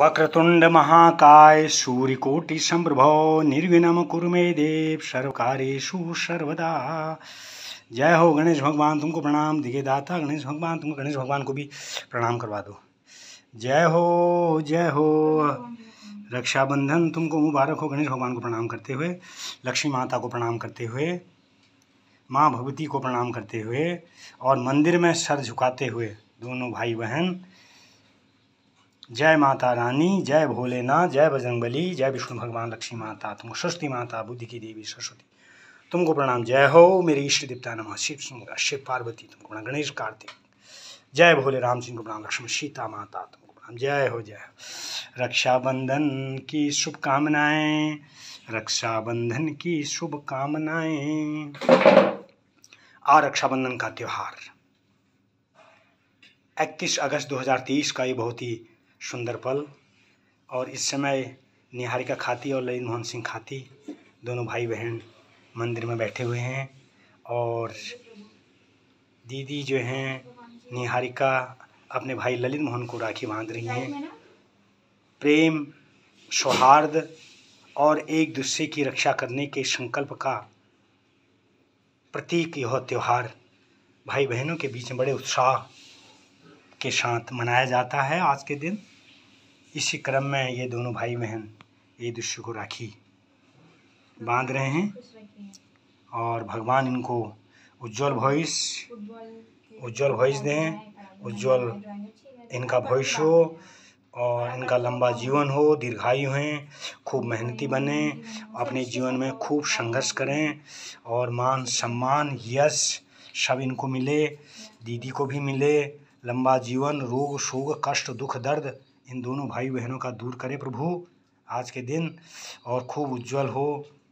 वक्रतुंड महाकाय सूर्यकोटि संप्रभो निर्विनम कुरु मे देव सर्वकारेषु सर्वदा। जय हो गणेश भगवान, तुमको प्रणाम। दिखे दाता, गणेश भगवान, तुमको गणेश भगवान को भी प्रणाम करवा दो। जय हो जय हो। रक्षाबंधन, तुमको मुबारक हो। गणेश भगवान को प्रणाम करते हुए, लक्ष्मी माता को प्रणाम करते हुए, माँ भगवती को प्रणाम करते हुए और मंदिर में सर झुकाते हुए दोनों भाई बहन जय माता रानी, जय भोलेनाथ, जय बजरंगबली जय विष्णु भगवान लक्ष्मी माता, तुमको सरस्वती माता, बुद्धि की देवी सरस्वती। तुमको प्रणाम, जय हो, मेरी इष्ट देवता नमः, शिव शिव पार्वती, तुमको प्रणाम, गणेश कार्तिक। जय भोले राम सिंह को प्रणाम, लक्ष्मण सीता माता, तुमको प्रणाम, जय हो जय हो। रक्षाबंधन की शुभकामनाएँ, रक्षाबंधन की शुभकामनाएँ। और रक्षाबंधन का त्यौहार। 31 अगस्त 2023 का ये बहुत ही सुंदर पल। और इस समय निहारिका खाती और ललित मोहन सिंह खाती दोनों भाई बहन मंदिर में बैठे हुए हैं। और दीदी जो हैं, निहारिका अपने भाई ललित मोहन को राखी बाँध रही हैं। प्रेम, सौहार्द और एक दूसरे की रक्षा करने के संकल्प का प्रतीक यह त्यौहार भाई बहनों के बीच में बड़े उत्साह के साथ मनाया जाता है आज के दिन। इसी क्रम में ये दोनों भाई बहन एक दूसरे को राखी बाँध रहे हैं और भगवान इनको उज्जवल भविष्य उज्जवल भविष्य दें उज्जवल इनका भविष्य हो और इनका लंबा जीवन हो दीर्घायु हैं खूब मेहनती बने अपने जीवन में खूब संघर्ष करें और मान सम्मान यश सब इनको मिले दीदी को भी मिले लंबा जीवन रोग शोग कष्ट दुख दर्द इन दोनों भाई बहनों का दूर करे प्रभु। आज के दिन और खूब उज्जवल हो।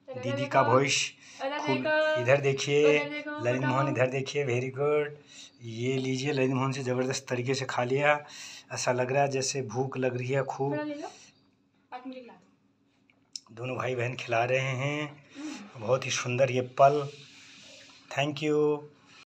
दीदी का भविष्य खूब इधर देखिए। ललित मोहन इधर देखिए। वेरी गुड ये लीजिए ललित मोहन से ज़बरदस्त तरीके से खा लिया। ऐसा लग रहा है जैसे भूख लग रही है खूब। दोनों भाई बहन खिला रहे हैं। बहुत ही सुंदर ये पल। Thank you